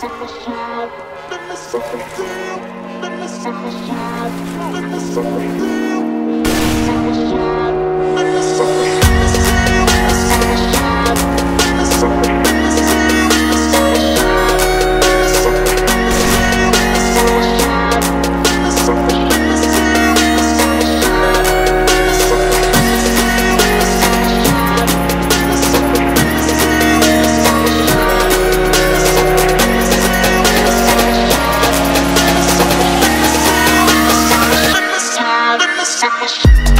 Let me suck a deal. Let me suck a. Let me suck a. sickness.